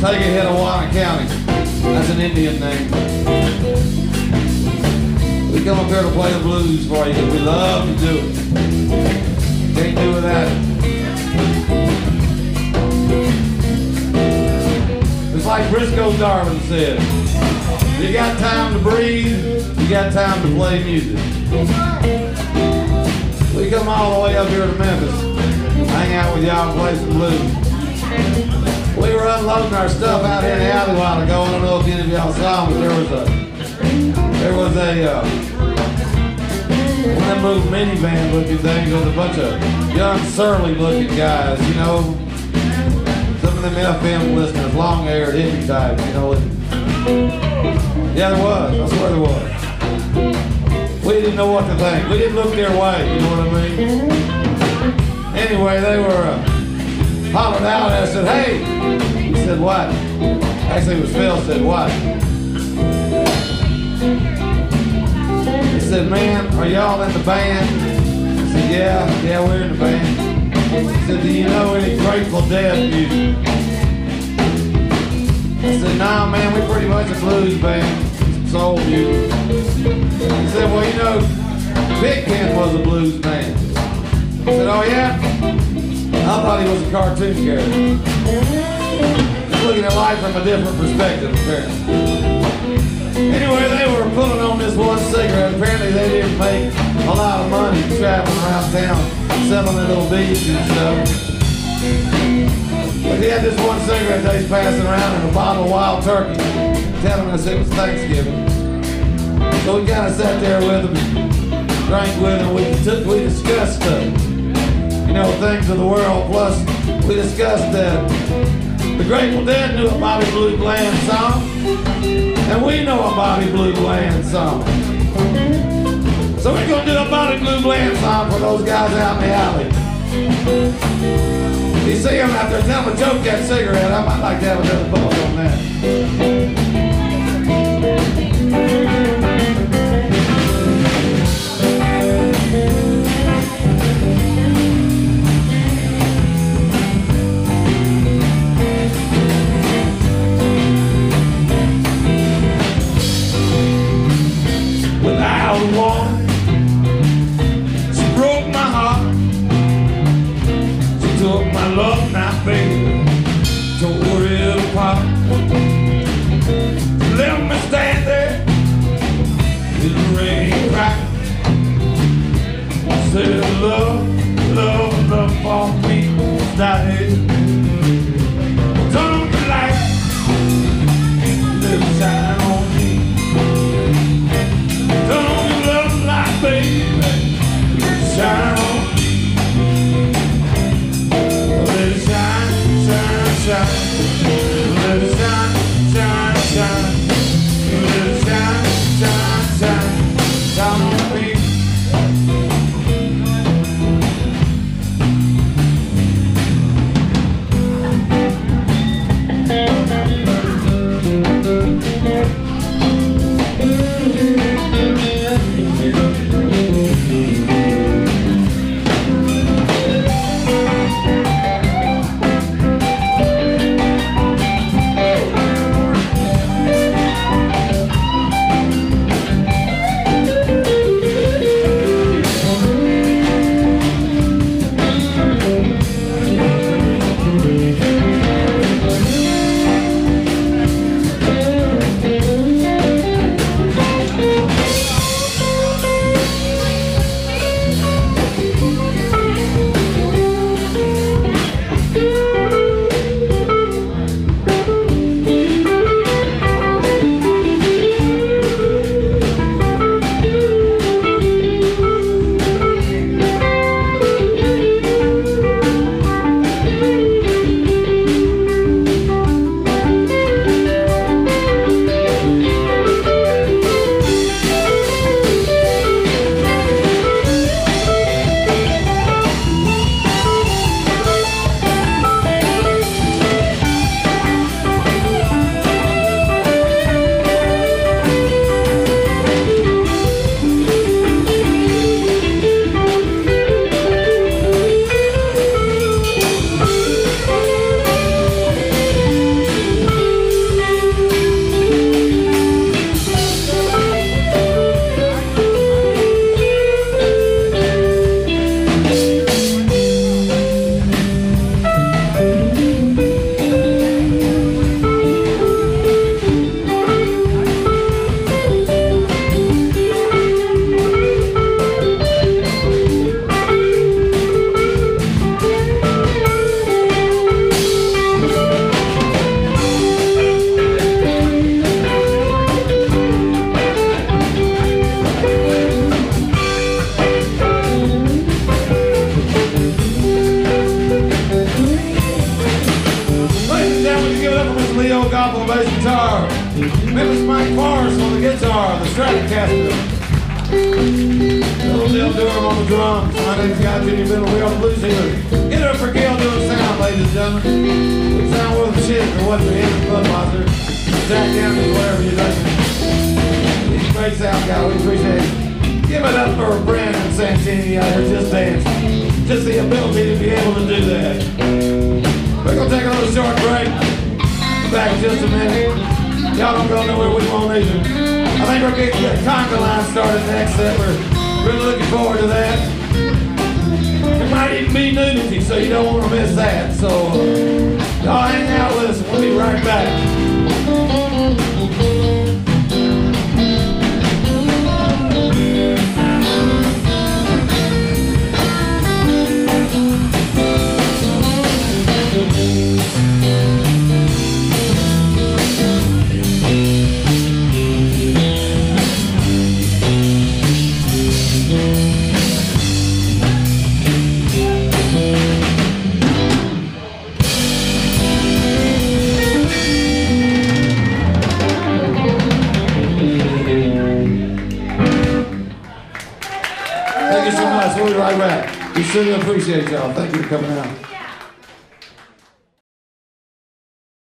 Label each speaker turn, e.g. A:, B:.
A: Take a Hit of Warren County. That's an Indian name. We come up here to play the blues for you we love to do it. Can't do without it. It's like Briscoe Darwin said. You got time to breathe, you got time to play music. We come all the way up here to Memphis, hang out with y'all and play some blues. We were unloading our stuff out here in the alley a while ago. I don't know if any of y'all saw, but there was a there was a uh, one of little minivan looking things with a bunch of young surly looking guys, you know. Some of them FM listeners, long haired hippie types, you know. Yeah, there was. I swear there was. We didn't know what to think. We didn't look their way, you know what I mean? Anyway, they were uh, hollered out and I said, hey! He said, what? Actually, it was Phil said, what? He said, man, are y'all in the band? I said, yeah, yeah, we're in the band. He said, do you know any Grateful Dead music? I said, nah, man, we pretty much a blues band. Soul music. He said, well, you know, Pigpen was a blues man. I said, oh, yeah? I thought he was a cartoon character. Just looking at life from a different perspective, apparently. Anyway, they were pulling on this one cigarette. Apparently, they didn't make a lot of money traveling around town selling their little beads and stuff. But he had this one cigarette that he's passing around and a bottle of wild turkey, telling us it was Thanksgiving. So we kind of sat there with him, drank with him. We took, we discussed uh, you know, things of the world. Plus, we discussed that the Grateful Dead knew a Bobby Blue Bland song, and we know a Bobby Blue Bland song. So we're gonna do a Bobby Blue Bland song for those guys out in the alley. You see him out there telling a joke that cigarette. I might like to have another pull on that. Love now, baby, tore it apart. Left me stand there in the rain crying. Said love, love, love for me died. Little Dale Durham on the drums. My name's Guy Junior Biddle. We're on Blues Healer. Get up for Gail doing sound, ladies and gentlemen. We sound worth the shit for what they're hitting Budweiser. Jack Daniels, whatever you like. He's a great sound guy. We appreciate it. Give it up for Brandon Santini out here just dancing. Just the ability to be able to do that. We're gonna take a little short break. Back in just a minute. Y'all don't go nowhere. We won't either. I think we're getting the conga line started next. That we're really looking forward to that. It might even be nudity, so you don't want to miss that. So uh, y'all hang out with us. We'll be right back. Back. We sure appreciate y'all. Thank you for coming out.